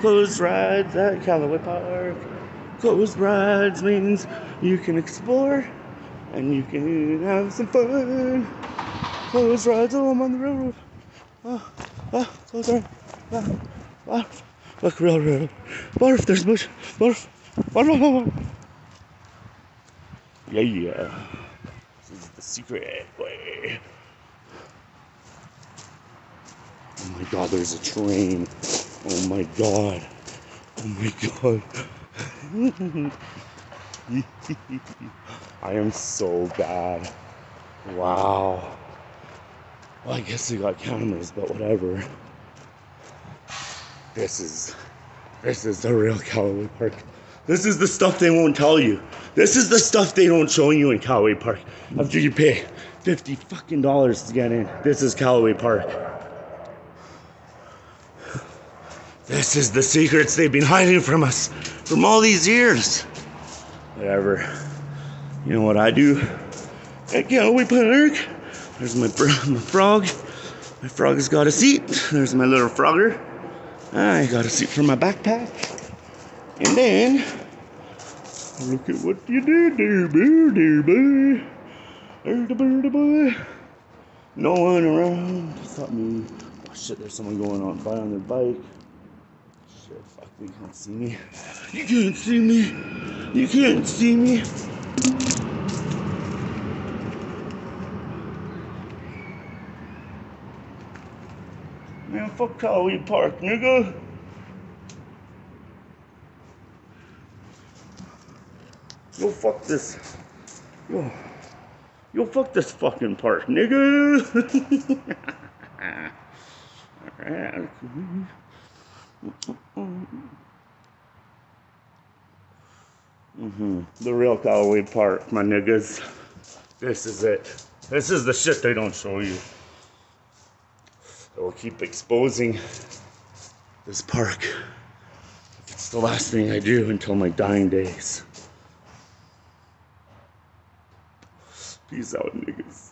Closed rides at Callaway Park. Closed rides means you can explore and you can have some fun. Closed rides, oh, I'm on the railroad. Ah, ah, oh, oh, closed ride. Oh, ah, oh. Look, railroad. Barf, there's bush. Barf. Barf, barf, barf. Yeah, yeah. This is the secret way. Oh my god, there's a train. Oh my god. Oh my god. I am so bad. Wow. Well, I guess they got cameras, but whatever. This is this is the real Callaway Park. This is the stuff they won't tell you. This is the stuff they don't show you in Callaway Park. After you pay 50 fucking dollars to get in. This is Callaway Park. This is the secrets they've been hiding from us from all these years. Whatever. You know what I do? At Callaway Park. There's my, my frog. My frog has got a seat. There's my little frogger. I got a seat for my backpack. And then, look at what you did there, there, boy. There's the bird, boy. No one around. Not me. Oh shit, there's someone going on by on their bike. Shit, fuck, they can't see me. You can't see me. You can't see me. Man, fuck Callaway Park, nigga. Yo, fuck this. Yo. Yo, fuck this fucking park, nigga. Alright. Mm-hmm. The real Callaway Park, my niggas. This is it. This is the shit they don't show you. I will keep exposing this park. It's the last thing I do until my dying days. Peace out, niggas.